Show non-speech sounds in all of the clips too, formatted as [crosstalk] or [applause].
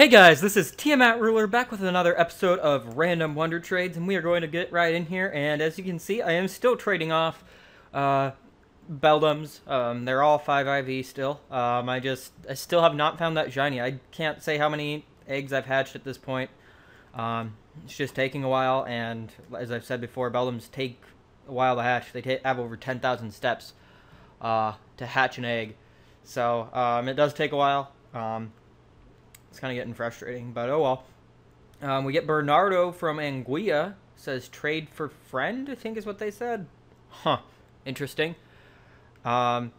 Hey guys, this is Tiamat Ruler back with another episode of Random Wonder Trades, and we are going to get right in here. And as you can see, I am still trading off uh, Beldums. Um, they're all 5 IV still. Um, I just, I still have not found that shiny. I can't say how many eggs I've hatched at this point. Um, it's just taking a while, and as I've said before, Beldums take a while to hatch. They have over 10,000 steps uh, to hatch an egg. So um, it does take a while. Um, it's kind of getting frustrating, but oh well. Um, we get Bernardo from Anguilla. Says trade for friend, I think is what they said. Huh. Interesting. Um,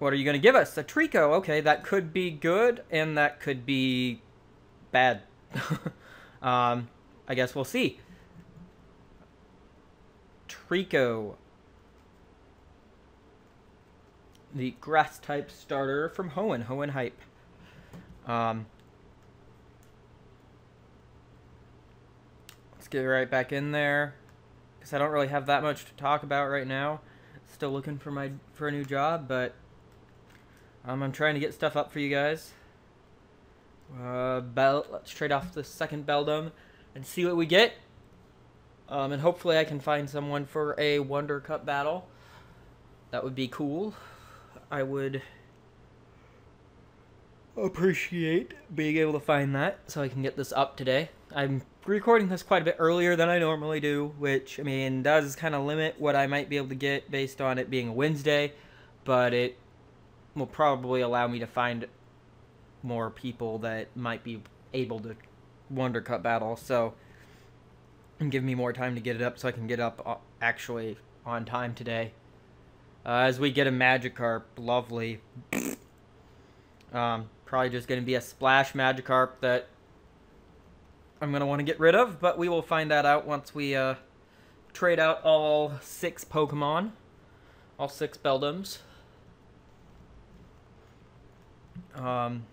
what are you going to give us? A Treecko. Okay, that could be good, and that could be bad. [laughs] um, I guess we'll see. Treecko. The grass type starter from Hoenn. Hoenn Hype. Um, let's get right back in there. Because I don't really have that much to talk about right now. Still looking for my for a new job, but um, I'm trying to get stuff up for you guys. Uh, bell. Let's trade off the second Beldum and see what we get. Um, and hopefully I can find someone for a Wonder Cup battle. That would be cool. I would appreciate being able to find that so I can get this up today. I'm recording this quite a bit earlier than I normally do, which, I mean, does kind of limit what I might be able to get based on it being a Wednesday, but it will probably allow me to find more people that might be able to Wonder Cup battle, so and give me more time to get it up so I can get up uh, actually on time today. Uh, as we get a Magikarp, lovely. Um, probably just going to be a Splash Magikarp that I'm going to want to get rid of, but we will find that out once we uh, trade out all six Pokemon. All six Beldums. Um,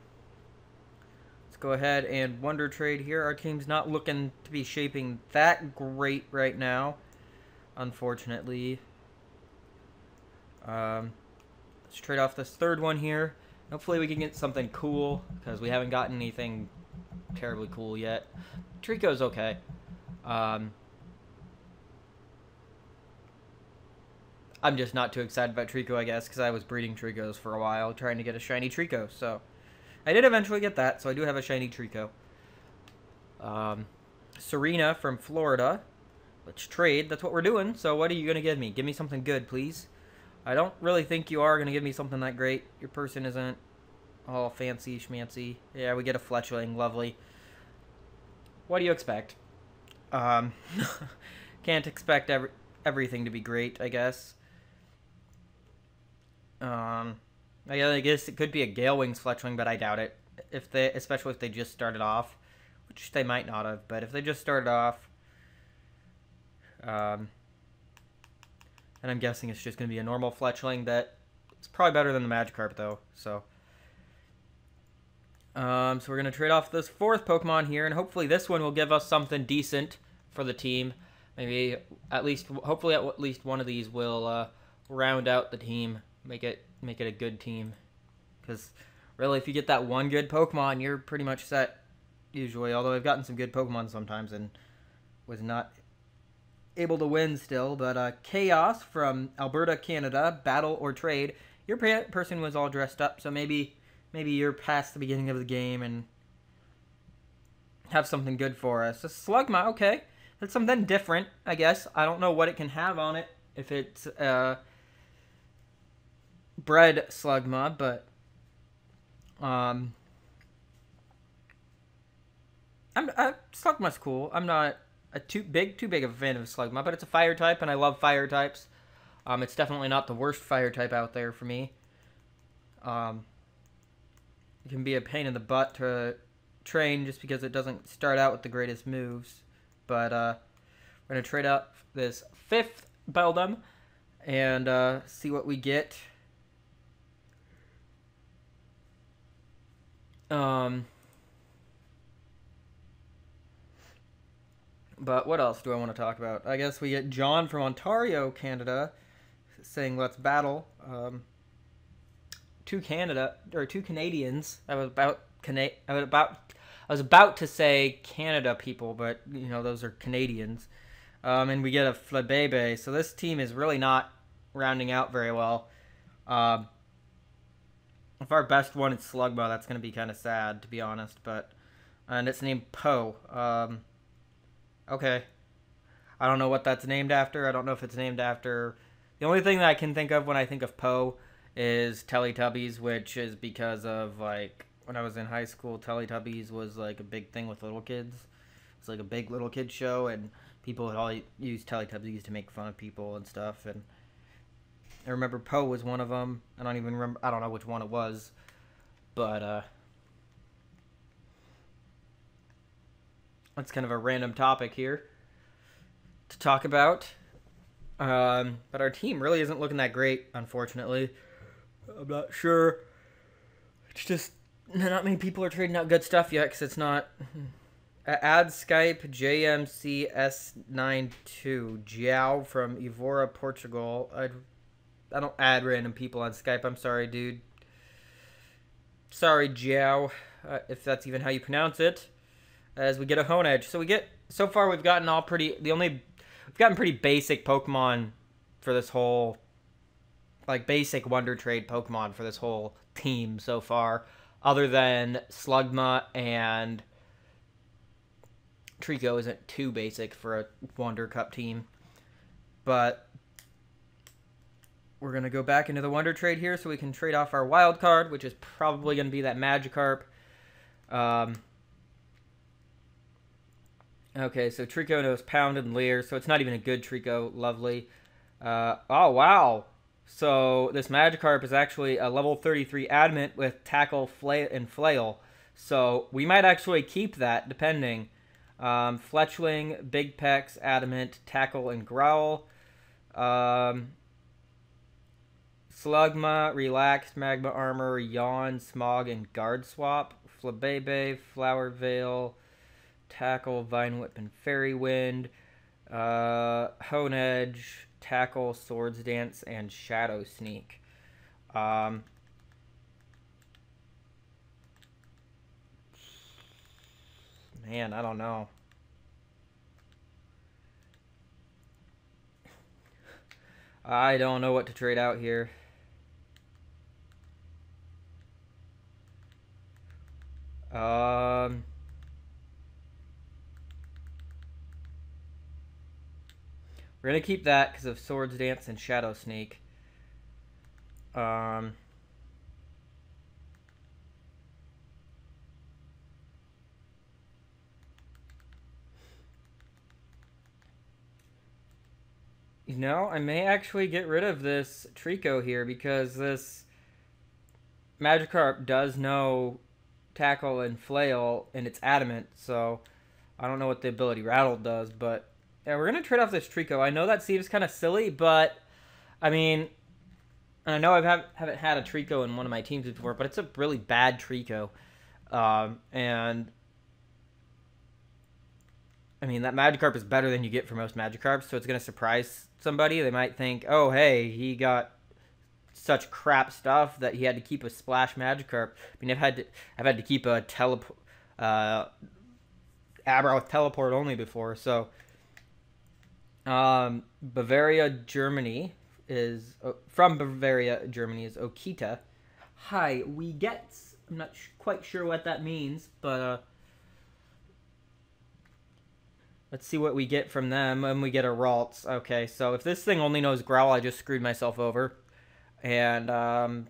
let's go ahead and Wonder Trade here. Our team's not looking to be shaping that great right now, unfortunately. Um, let's trade off this third one here. Hopefully we can get something cool, because we haven't gotten anything terribly cool yet. Treecko's okay. Um, I'm just not too excited about Treecko, I guess, because I was breeding Treeckos for a while, trying to get a shiny Treecko, so... I did eventually get that, so I do have a shiny Treecko. Um, Serena from Florida. Let's trade. That's what we're doing, so what are you going to give me? Give me something good, please. I don't really think you are going to give me something that great. Your person isn't all fancy schmancy. Yeah, we get a Fletchling. Lovely. What do you expect? Um, [laughs] can't expect every, everything to be great, I guess. Um, I guess it could be a Gale Wings Fletchling, but I doubt it. If they, especially if they just started off, which they might not have, but if they just started off, um, and I'm guessing it's just going to be a normal Fletchling that it's probably better than the Magikarp, though. So, um, so we're going to trade off this fourth Pokemon here, and hopefully this one will give us something decent for the team. Maybe at least, hopefully at least one of these will uh, round out the team, make it make it a good team. Because really, if you get that one good Pokemon, you're pretty much set. Usually, although I've gotten some good Pokemon sometimes and was not able to win still, but uh, Chaos from Alberta, Canada, Battle or Trade. Your person was all dressed up, so maybe maybe you're past the beginning of the game and have something good for us. A Slugma, okay. That's something different, I guess. I don't know what it can have on it, if it's uh, bred Slugma, but um, I'm, I, Slugma's cool. I'm not a too big, too big of a fan of Slugma, but it's a fire type, and I love fire types. Um, it's definitely not the worst fire type out there for me. Um, it can be a pain in the butt to train just because it doesn't start out with the greatest moves. But uh, we're to trade out this fifth Beldum and uh, see what we get. Um... But what else do I want to talk about? I guess we get John from Ontario, Canada, saying let's battle. Um, two Canada or two Canadians. That was about Cana- I was about I was about to say Canada people, but you know those are Canadians. Um, and we get a Flabebe, so this team is really not rounding out very well. Um, if our best one is Slugma, that's going to be kind of sad, to be honest. But and it's named Poe. Um, okay, I don't know what that's named after. I don't know if it's named after. The only thing that I can think of when I think of Poe is Teletubbies, which is because of like when I was in high school, Teletubbies was like a big thing with little kids. It's like a big little kid show, and people would all use Teletubbies to make fun of people and stuff. And I remember Poe was one of them. I don't even remember. I don't know which one it was, but uh, that's kind of a random topic here to talk about. Um, but our team really isn't looking that great, unfortunately. I'm not sure. It's just not many people are trading out good stuff yet because it's not. Add Skype JMCS92 Jiao from Evora, Portugal. I I don't add random people on Skype. I'm sorry, dude. Sorry, Jiao, uh, if that's even how you pronounce it. As we get a Honedge. so we get so far we've gotten all pretty. The only we've gotten pretty basic Pokemon for this whole like basic Wonder Trade Pokemon for this whole team so far other than Slugma and Treecko isn't too basic for a Wonder Cup team. But we're going to go back into the Wonder Trade here so we can trade off our wild card, which is probably going to be that Magikarp. Um, okay, so Treecko knows Pound and Leer, so it's not even a good Treecko. Lovely. Uh, oh, wow. So this Magikarp is actually a level 33 Adamant with Tackle flail, and Flail. So we might actually keep that, depending. Um, Fletchling, Big Pecks, Adamant, Tackle, and Growl. Um, Slugma, Relaxed, Magma Armor, Yawn, Smog, and Guard Swap. Flabebe, Flower Veil, Tackle, Vine Whip, and Fairy Wind. Uh, Honedge, Tackle, Swords Dance, and Shadow Sneak. Um, man, I don't know. I don't know what to trade out here. Um... We're going to keep that because of Swords Dance and Shadow Sneak. Um, you know, I may actually get rid of this Treecko here because this Magikarp does know Tackle and Flail and it's adamant, so I don't know what the ability Rattle does, but yeah, we're gonna trade off this Treecko. I know that seems kind of silly, but I mean, I know I have, haven't had a Treecko in one of my teams before, but it's a really bad Treecko. um, and I mean that Magikarp is better than you get for most Magikarps, so it's gonna surprise somebody. They might think, oh hey, he got such crap stuff that he had to keep a Splash Magikarp. I mean, I've had to I've had to keep a teleport. Uh, Abra with teleport only before, so um, Bavaria, Germany is uh, from Bavaria, Germany is Okita. Hi, we get. I'm not quite sure what that means, but uh, let's see what we get from them. And we get a Ralts. Okay, so if this thing only knows Growl, I just screwed myself over. And um,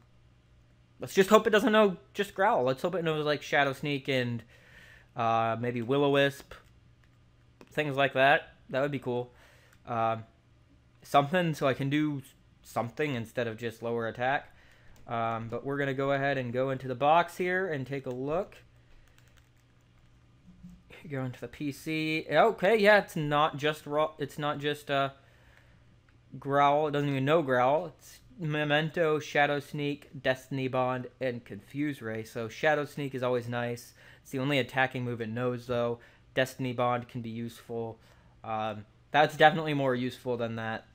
let's just hope it doesn't know just Growl. Let's hope it knows like Shadow Sneak and uh, maybe Will-O-Wisp, things like that. That would be cool uh, something so I can do something instead of just lower attack. Um, but we're going to go ahead and go into the box here and take a look. Go into the PC. Okay, yeah, it's not just raw. It's not just uh, Growl. It doesn't even know Growl. It's Memento, Shadow Sneak, Destiny Bond, and Confuse Ray. So Shadow Sneak is always nice. It's the only attacking move it knows, though. Destiny Bond can be useful. Um, that's definitely more useful than that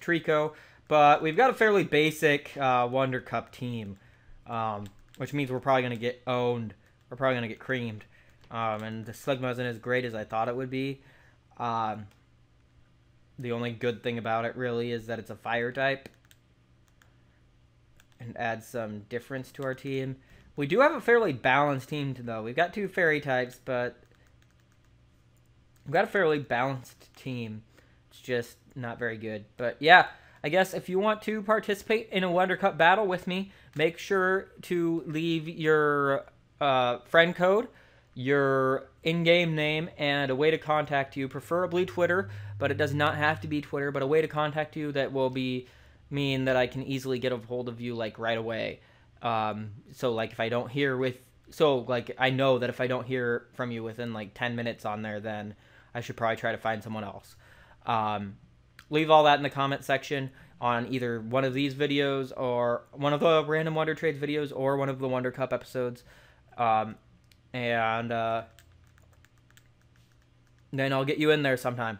Treecko. But we've got a fairly basic uh, Wonder Cup team. Um, which means we're probably going to get owned. We're probably going to get creamed. Um, and the Slugma isn't as great as I thought it would be. Um, the only good thing about it really is that it's a fire type and adds some difference to our team. We do have a fairly balanced team, though. We've got two fairy types, but we've got a fairly balanced team. It's just not very good. But yeah, I guess if you want to participate in a Wonder Cup battle with me, make sure to leave your uh, friend code, your in-game name, and a way to contact you, preferably Twitter, but it does not have to be Twitter, but a way to contact you that will be mean that I can easily get a hold of you like right away. Um, so like if I don't hear with so like I know that if I don't hear from you within like 10 minutes on there then I should probably try to find someone else. Um, leave all that in the comment section on either one of these videos or one of the random Wonder Trades videos or one of the Wonder Cup episodes. Um, and uh, then I'll get you in there sometime.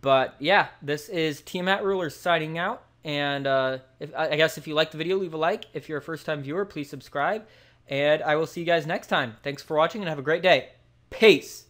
But yeah, this is Tiamat Ruler signing out. And uh, if, I guess if you liked the video, leave a like. If you're a first time viewer, please subscribe. And I will see you guys next time. Thanks for watching and have a great day. Peace.